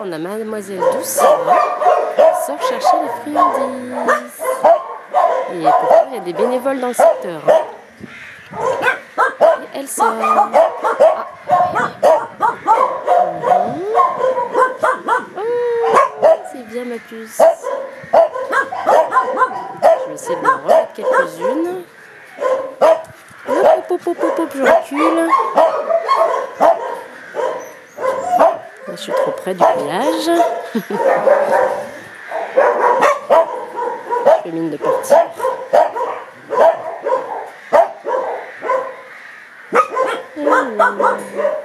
on a Mademoiselle Douceur qui sort chercher les friandises. Et il y a des bénévoles dans le secteur. hein. Elle sort. Ah. Mhm. Oh, c'est bien ma puce. Je vais essayer de en remettre quelques-unes. Hop, hop, je recule. Là, je suis trop près du village. je fais mine de partir. Hum.